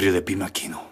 Pero de Pima aquí no.